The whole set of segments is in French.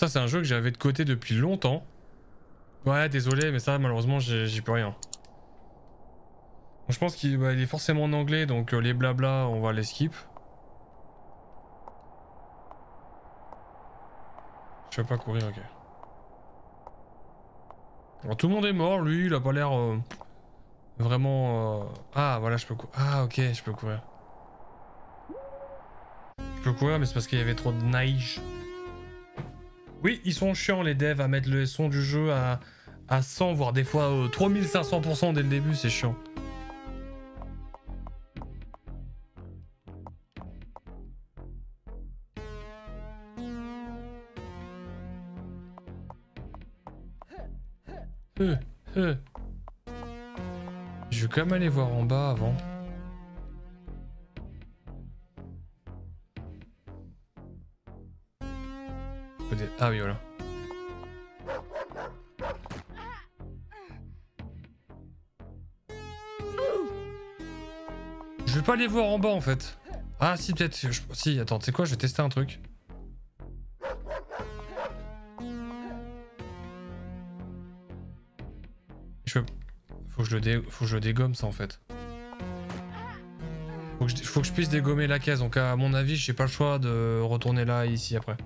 Ça, c'est un jeu que j'avais de côté depuis longtemps. Ouais, désolé, mais ça, malheureusement, j'y peux rien. je pense qu'il bah, est forcément en anglais, donc euh, les blabla, on va les skip. Je vais pas courir, ok. Alors, tout le monde est mort, lui, il a pas l'air euh, vraiment... Euh, ah, voilà, je peux courir. Ah, ok, je peux courir. Je peux courir, mais c'est parce qu'il y avait trop de neige. Oui, ils sont chiants les devs à mettre le son du jeu à, à 100, voire des fois 3500% dès le début, c'est chiant. Euh, euh. Je vais quand même aller voir en bas avant. Ah oui, voilà. Je vais pas aller voir en bas en fait. Ah si peut-être. Si, attends, tu sais quoi, je vais tester un truc. Faut que je le, je dégomme ça en fait. Faut que, je... Faut que je puisse dégommer la caisse. Donc à mon avis, j'ai pas le choix de retourner là, ici après.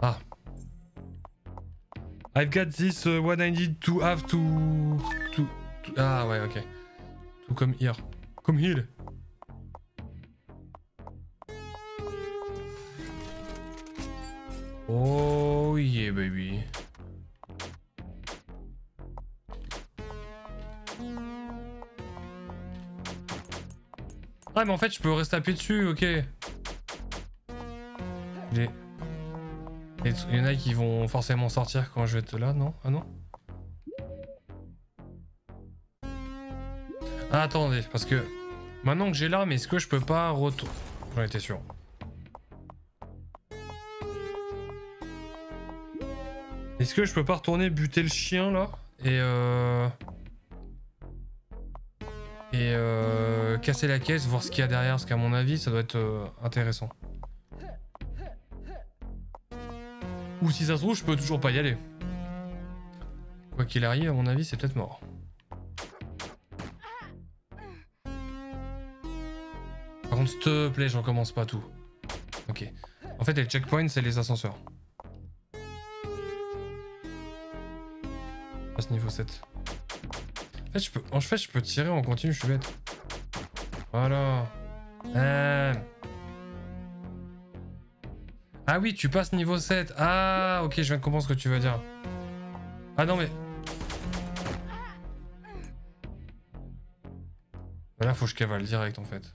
Ah. I've got this uh, what I need to have to, to. Ah ouais, ok. To come here. Come here. Oh yeah, baby. Ah mais en fait je peux rester appuyé dessus, ok. Il y en a qui vont forcément sortir quand je vais être là, non? Ah non? Ah, attendez, parce que maintenant que j'ai l'arme, est-ce que je peux pas retourner J'en étais sûr. Est-ce que je peux pas retourner buter le chien là? Et euh... Et euh, casser la caisse, voir ce qu'il y a derrière, parce qu'à mon avis, ça doit être euh, intéressant. Ou si ça se trouve, je peux toujours pas y aller. Quoi qu'il arrive, à mon avis, c'est peut-être mort. Par contre, s'il te plaît, j'en commence pas tout. Ok. En fait, les checkpoints, c'est les ascenseurs. Passe niveau 7 fait, je peux, en fait, je peux tirer en continu, je suis bête. Voilà. Euh. Ah oui, tu passes niveau 7. Ah, ok, je viens de comprendre ce que tu veux dire. Ah non, mais... Là, faut que je cavale direct, en fait.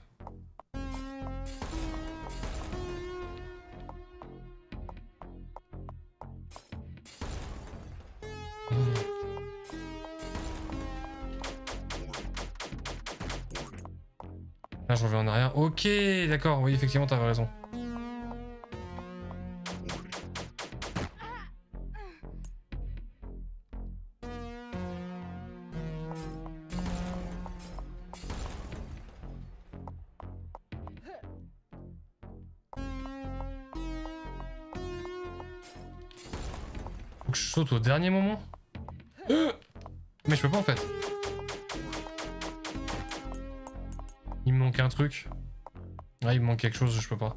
je reviens en arrière. Ok, d'accord, oui, effectivement, t'avais raison. Que je saute au dernier moment Mais je peux pas en fait. Il me manque un truc. Ah, il me manque quelque chose, je peux pas.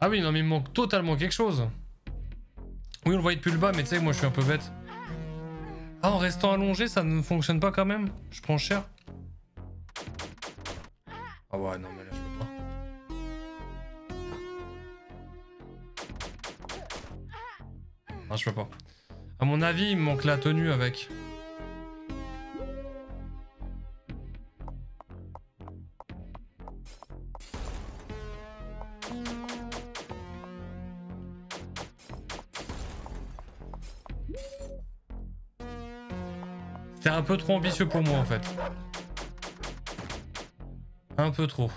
Ah oui, non, mais il me manque totalement quelque chose. Oui, on le voyait depuis le bas, mais tu sais, moi, je suis un peu bête. Ah, en restant allongé, ça ne fonctionne pas quand même Je prends cher je vois pas. À mon avis, il me manque la tenue avec. C'était un peu trop ambitieux pour moi en fait. Un peu trop.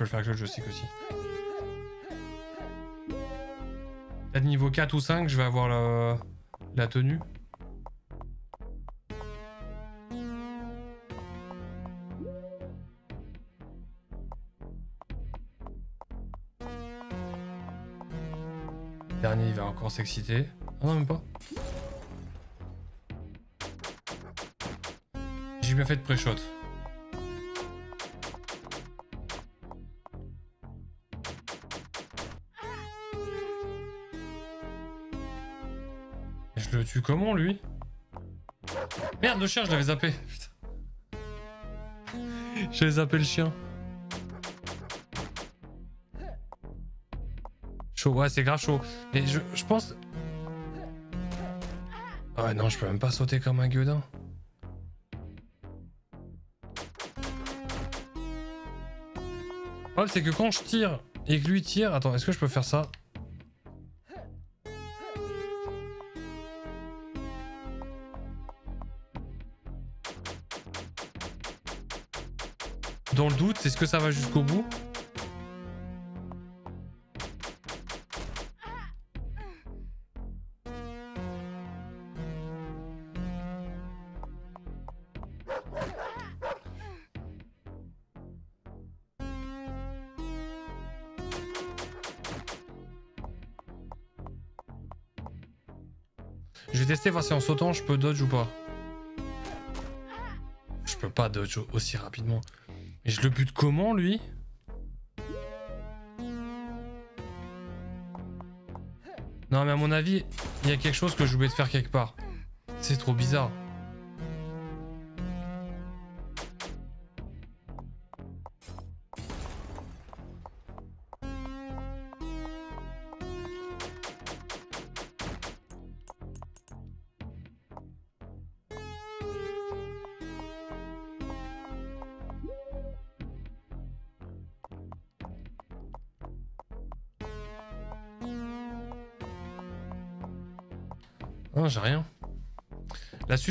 Peux le faire avec le joystick aussi. Peut-être niveau 4 ou 5, je vais avoir la, la tenue. Dernier, il va encore s'exciter. Ah non, même pas. J'ai bien fait de pré-shot. Je le tue comment, lui? Merde, le chien, je l'avais zappé. J'avais zappé le chien. Chaud, ouais, c'est grave chaud. Mais je, je pense... Ah ouais, non, je peux même pas sauter comme un gueudin. Le problème, c'est que quand je tire et que lui tire... Attends, est-ce que je peux faire ça? Dans le doute, est-ce que ça va jusqu'au bout Je vais tester voir si en sautant je peux dodge ou pas. Je peux pas dodge aussi rapidement. Je le bute comment lui? Non mais à mon avis, il y a quelque chose que je voulais de faire quelque part. C'est trop bizarre.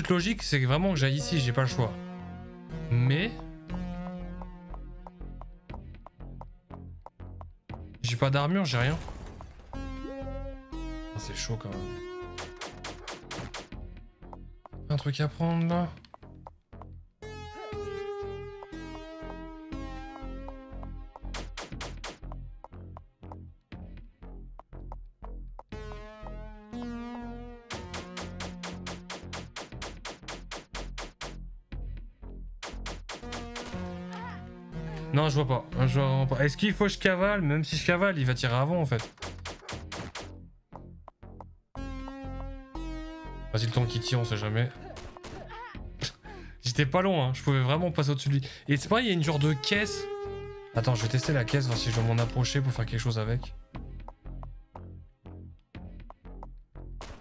Logique, c'est vraiment que j'aille ici, j'ai pas le choix. Mais... J'ai pas d'armure, j'ai rien. Ah, c'est chaud quand même. Un truc à prendre là je vois pas. Pas. Est-ce qu'il faut que je cavale? Même si je cavale, il va tirer avant en fait. Vas-y, le temps qu'il tire, on sait jamais. J'étais pas loin, hein. je pouvais vraiment passer au-dessus de lui. Et c'est pareil, il y a une genre de caisse. Attends, je vais tester la caisse, voir si je dois m'en approcher pour faire quelque chose avec.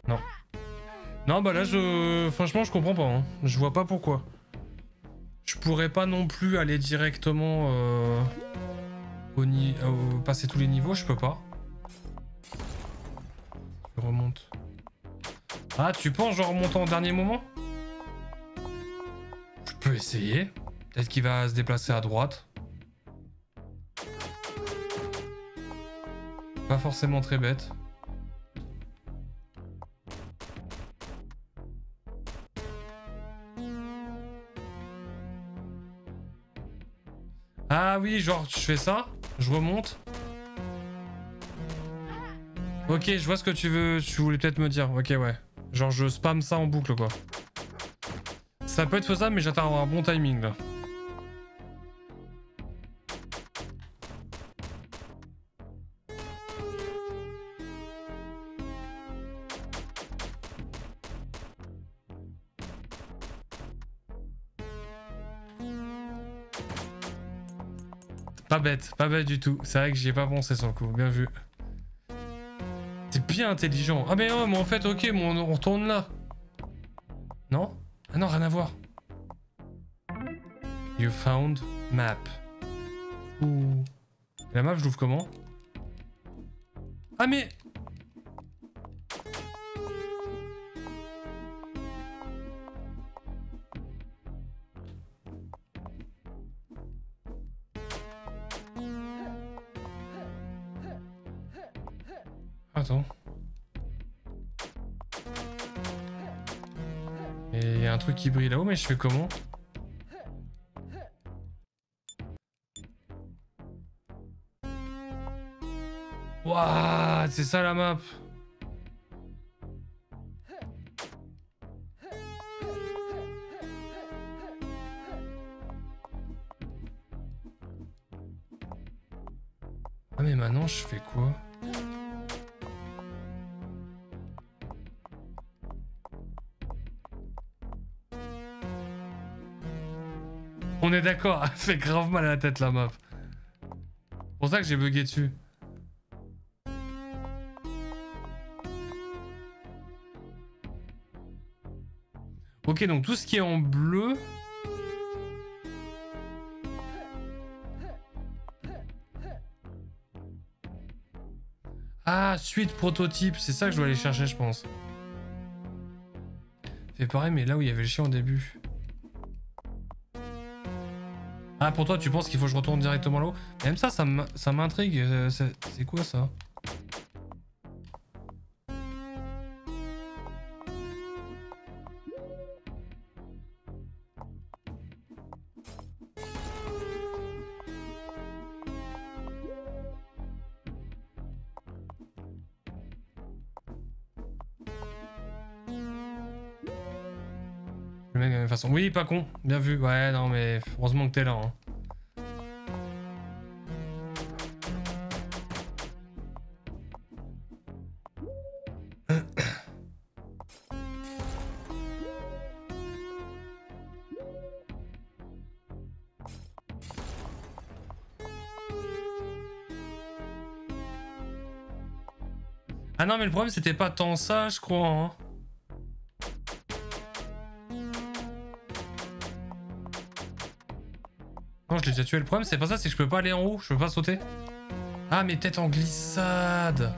Non. Non, bah là, je... Franchement, je comprends pas. Hein. Je vois pas pourquoi. Je pourrais pas non plus aller directement euh, au euh, passer tous les niveaux, je peux pas. Je remonte. Ah, tu penses genre remonter en dernier moment? Je peux essayer. Peut-être qu'il va se déplacer à droite. Pas forcément très bête. Ah oui, genre, je fais ça, je remonte. Ok, je vois ce que tu veux, tu voulais peut-être me dire. Ok, ouais. Genre, je spam ça en boucle, quoi. Ça peut être faisable, mais j'attends un bon timing, là. Pas bête, pas bête du tout. C'est vrai que j'y ai pas pensé sur le coup, bien vu. T'es bien intelligent. Ah mais en fait, ok, on retourne là. Non? Ah non, rien à voir. You found map. Ouh. La map, je l'ouvre comment? Ah mais qui brille là-haut, mais je fais comment Waouh, c'est ça la map. Ah mais maintenant je fais quoi? On est d'accord, elle fait grave mal à la tête la map. C'est pour ça que j'ai bugué dessus. Ok, donc tout ce qui est en bleu... Ah, suite prototype, c'est ça que je dois aller chercher, je pense. C'est pareil, mais là où il y avait le chien au début. Ah, pour toi, tu penses qu'il faut que je retourne directement là-haut Même ça, ça m'intrigue. Euh, c'est quoi ça? Oui, pas con. Bien vu. Ouais, non, mais heureusement que t'es là. Hein. Ah non, mais le problème, c'était pas tant ça, je crois. Hein. L'ai déjà tué. Le problème, c'est pas ça, c'est que je peux pas aller en haut. Je peux pas sauter. Ah, mais peut-être en glissade.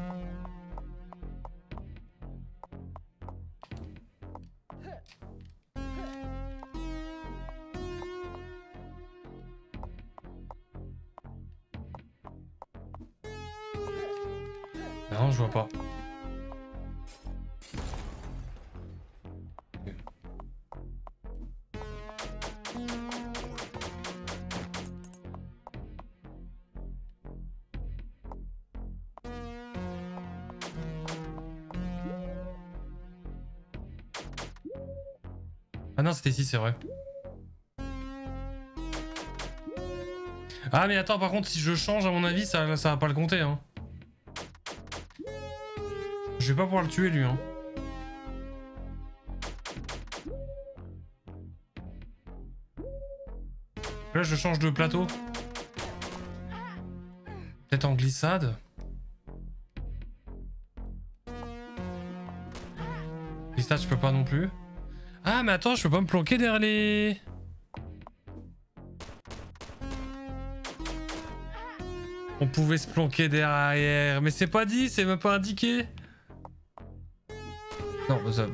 C'était ici, c'est vrai. Ah mais attends, par contre, si je change, à mon avis, ça, ça va pas le compter. Hein. Je vais pas pouvoir le tuer, lui. Hein. Là, je change de plateau. Peut-être en glissade. Glissade, je peux pas non plus. Ah, mais attends, je peux pas me planquer derrière les... On pouvait se planquer derrière, mais c'est pas dit, c'est même pas indiqué. Non, ça...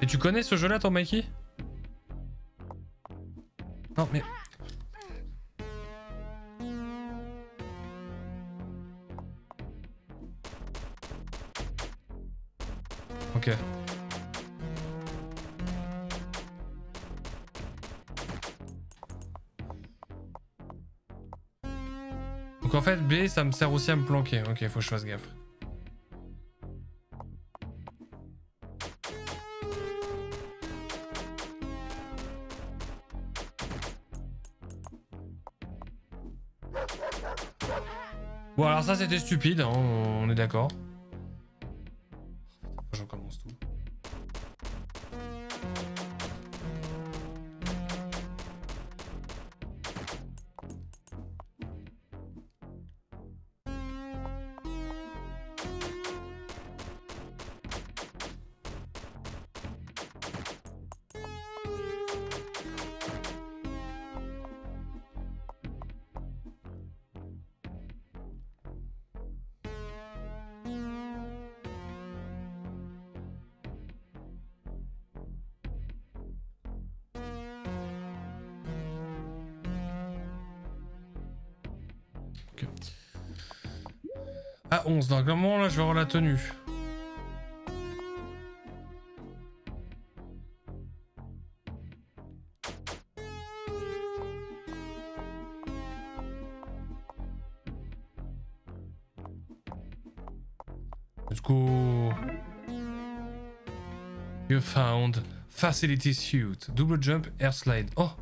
Et tu connais ce jeu-là, toi, Mikey? Non, mais... Donc en fait, B, ça me sert aussi à me planquer. Ok, faut que je fasse gaffe. Bon alors ça c'était stupide, hein, on est d'accord. À 11, donc moment là je vais avoir la tenue. Let's go. You found facility suit. Double jump, air slide. Oh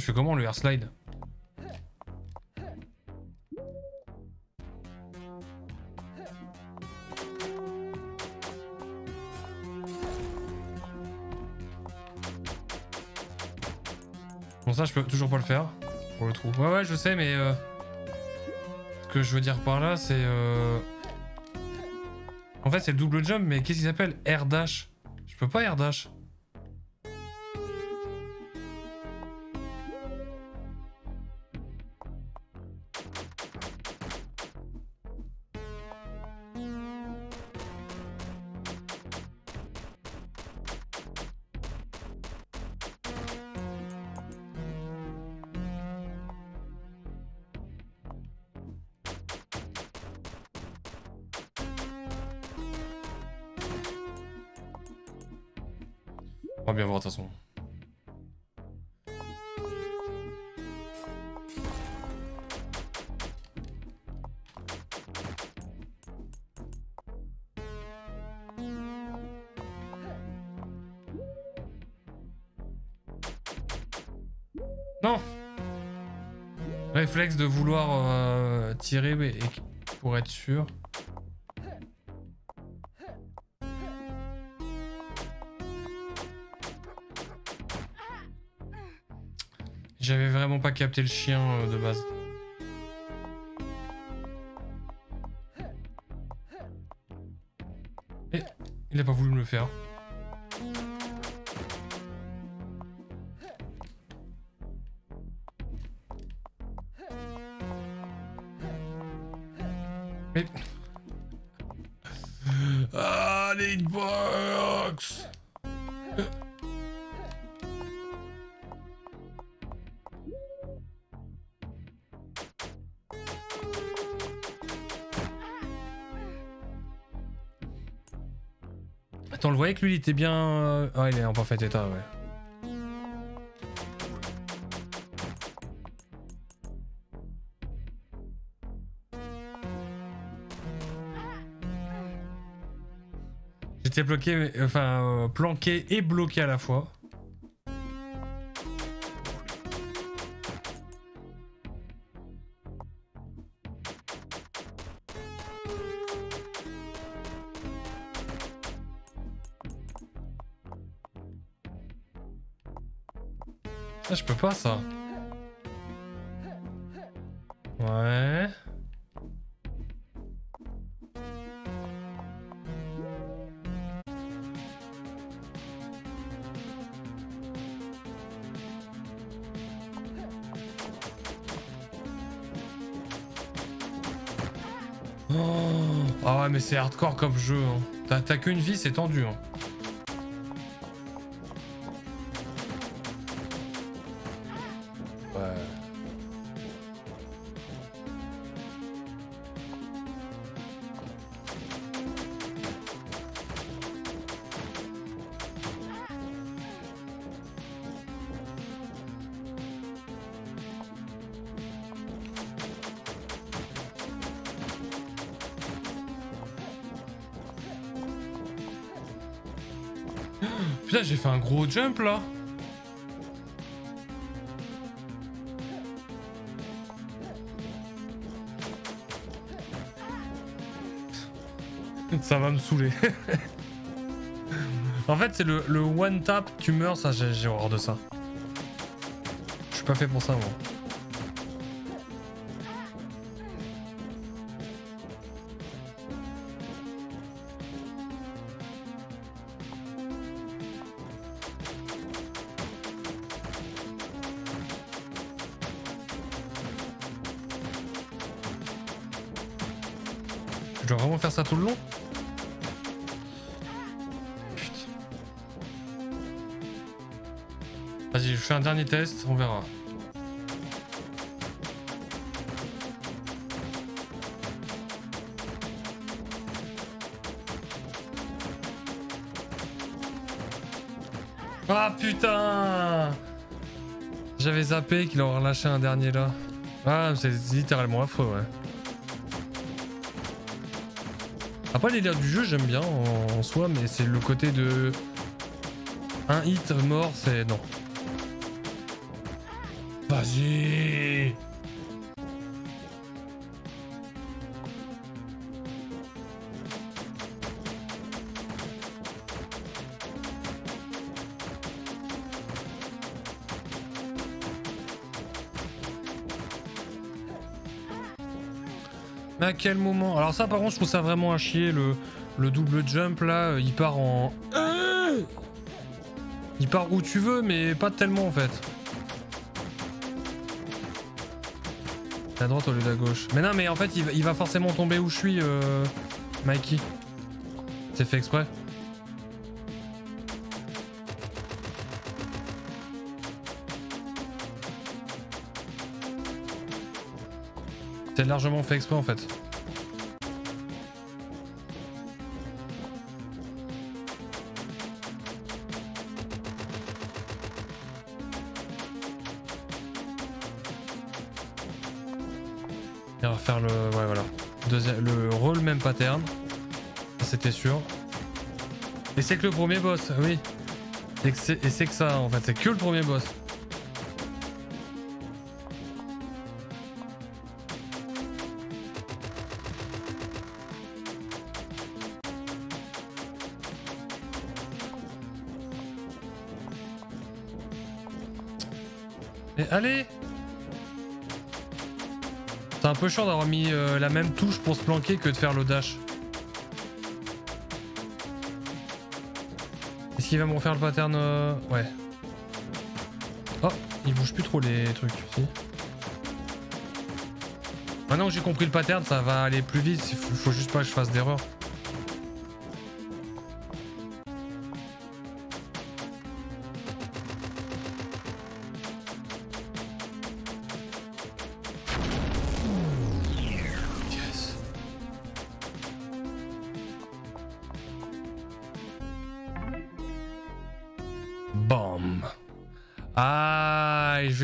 je fais comment le air slide Bon ça je peux toujours pas le faire pour le trou. Ouais ouais je sais mais euh, ce que je veux dire par là c'est euh... en fait c'est le double jump mais qu'est-ce qu'il s'appelle? Air dash Je peux pas air dash. Non Réflexe de vouloir euh, tirer pour être sûr. J'avais vraiment pas capté le chien euh, de base. Et il a pas voulu me le faire. Attends, le voyait que lui, il était bien... euh, Ah, il est en parfait état, ouais. J'étais bloqué, mais- enfin, euh, planqué et bloqué à la fois. Pas, ça. Ouais. Oh. Ah ouais, mais c'est hardcore comme jeu. hein. T'as- T'as qu'une vie, c'est tendu. hein. Fait un gros jump là. Ça va me saouler. en fait, c'est le, one tap, tu meurs, ça, j'ai j'ai horreur de ça. Je suis pas fait pour ça, moi. Dois vraiment faire ça tout le long Vas-y, je fais un dernier test, on verra. Ah putain J'avais zappé qu'il aurait relâché un dernier là. Ah, c'est littéralement affreux, ouais. Après, les du jeu, j'aime bien en, soi, mais c'est le côté de... Un hit mort, c'est... Non. Vas-y Mais à quel moment? Alors ça par contre je trouve ça vraiment à chier le, le double jump là, il part en... Il part où tu veux mais pas tellement en fait. À droite au lieu de gauche. Mais non mais en fait il va, forcément tomber où je suis euh, Mikey. C'est fait exprès. Largement fait exprès en fait. Et on va faire le... Ouais voilà. Le rôle même pattern. C'était sûr. Et c'est que le premier boss, oui. Et c'est que ça en fait, c'est que le premier boss. Allez C'est un peu chiant d'avoir mis euh, la même touche pour se planquer que de faire le dash. Est-ce qu'il va me refaire le pattern euh, Ouais. Oh, il bouge plus trop les trucs. Maintenant que j'ai compris le pattern, ça va aller plus vite, il faut juste pas que je fasse d'erreur.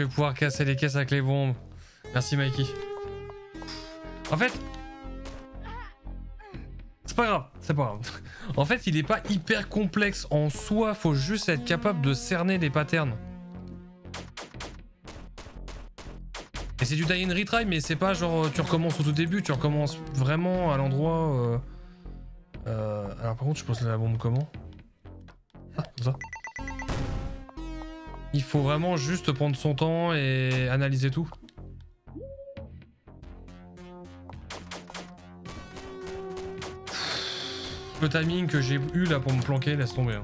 Pouvoir casser les caisses avec les bombes. Merci Mikey. En fait... C'est pas grave, c'est pas grave. En fait, il est pas hyper complexe en soi, faut juste être capable de cerner des patterns. Et c'est du die and retry, mais c'est pas genre tu recommences au tout début, tu recommences vraiment à l'endroit... Euh... Euh... Alors par contre, je pose la bombe comment? Il faut vraiment juste prendre son temps et analyser tout. Le timing que j'ai eu là pour me planquer, laisse tomber. Hein.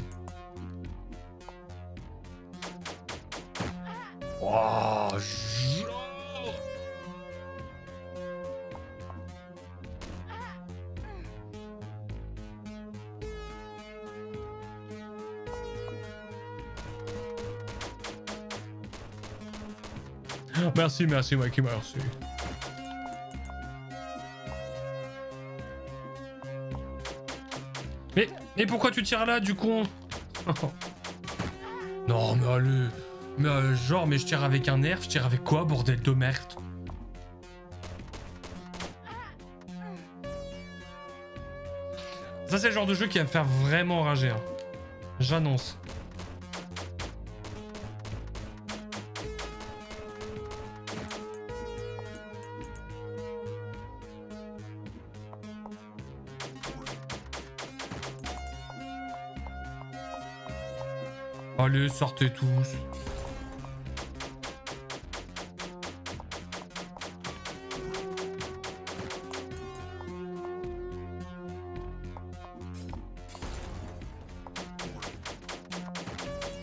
Merci, merci, Mikey, merci. Mais, mais pourquoi tu tires là, du con Non, mais allez. Mais euh, genre, mais je tire avec un nerf, je tire avec quoi, bordel de merde Ça, c'est le genre de jeu qui va me faire vraiment rager. Hein. J'annonce. Sortez tous.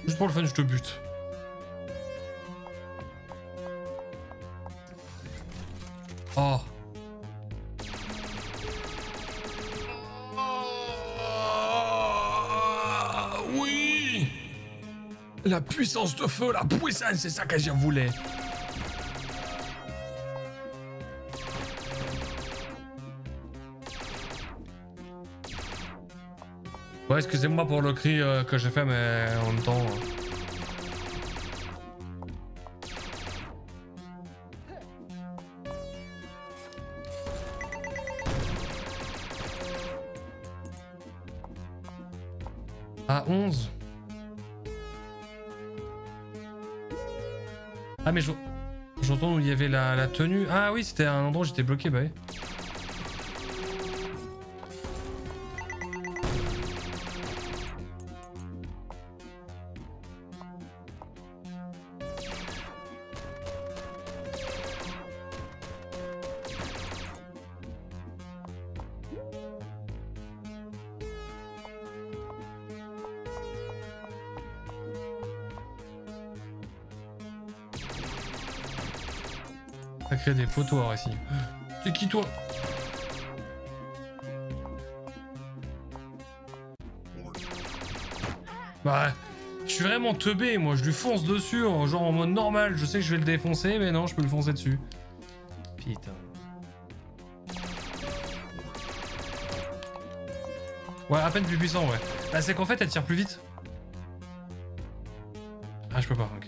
Juste pour le fun, je te bute. La puissance de feu, la puissance, c'est ça que je voulais. Ouais, excusez-moi pour le cri euh, que j'ai fait, mais en même temps... Euh. Tenue. Ah oui, c'était un endroit où j'étais bloqué, bah oui. Des photos ici. C'est qui toi? Bah, je suis vraiment teubé, moi, je lui fonce dessus, genre en mode normal, je sais que je vais le défoncer, mais non, je peux le foncer dessus. Putain. Ouais, à peine plus puissant, ouais. Bah, c'est qu'en fait, elle tire plus vite. Ah, je peux pas, ok.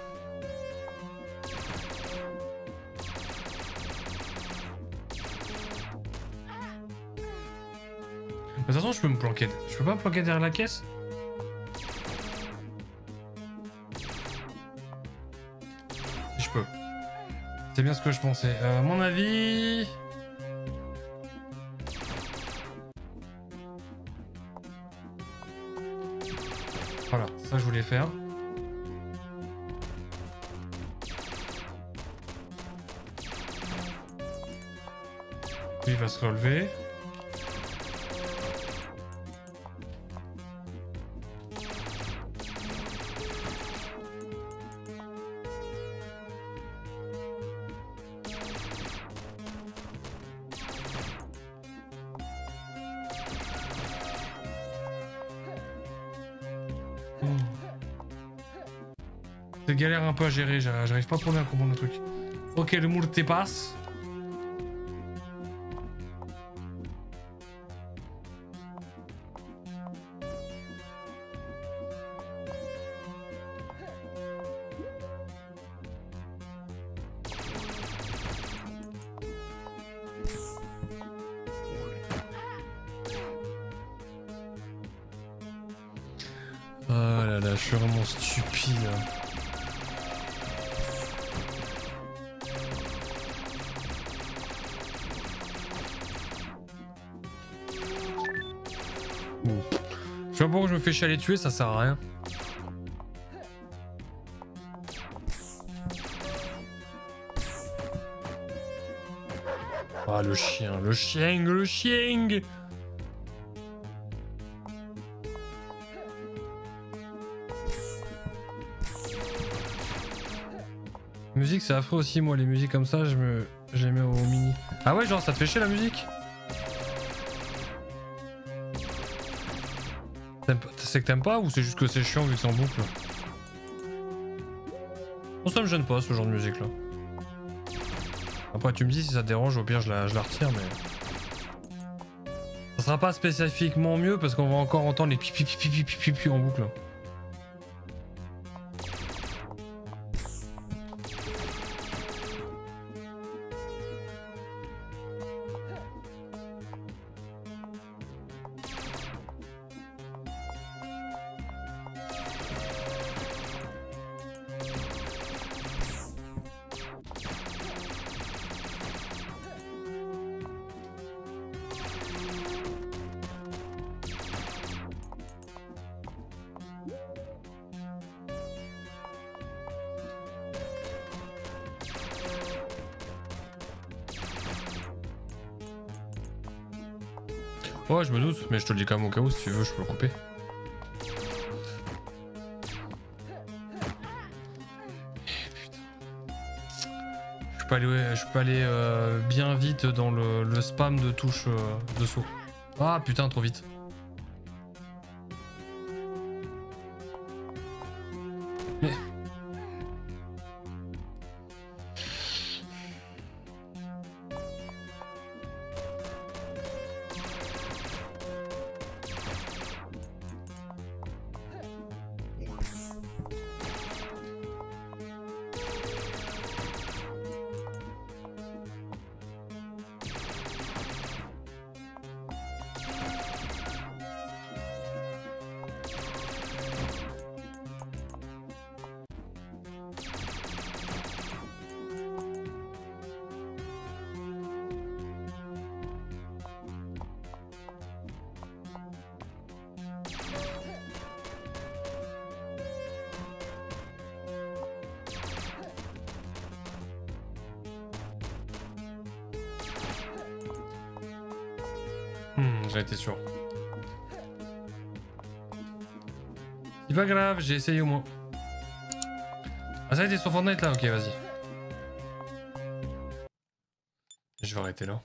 Planquer derrière la caisse Je peux. C'est bien ce que je pensais. Euh, mon avis... Voilà, ça je voulais faire. va se relever. Galère un peu à gérer, j'arrive pas trop bien à comprendre le truc. Ok, le moule passe. fais chier à les tuer, ça sert à rien. Ah le chien, le chien, le chien Musique c'est affreux aussi moi les musiques comme ça je me j'ai mis au mini. Ah ouais genre ça te fait chier la musique? C'est que t'aimes pas ou c'est juste que c'est chiant vu que c'est en boucle Bon, ça me gêne pas ce genre de musique là. Après, tu me dis si ça te dérange, au pire, je la, je la retire, mais. Ça sera pas spécifiquement mieux parce qu'on va encore entendre les pipi pipi pipi pipi en boucle. Ouais, je me doute, mais je te le dis quand même au cas où, si tu veux, je peux le couper. Je peux aller, je peux aller euh, bien vite dans le, spam de touche euh, de saut. Ah putain, trop vite. J'en étais sûr. C'est pas grave, j'ai essayé au moins. Ah ça a été sur Fortnite là Ok, vas-y. Je vais arrêter là.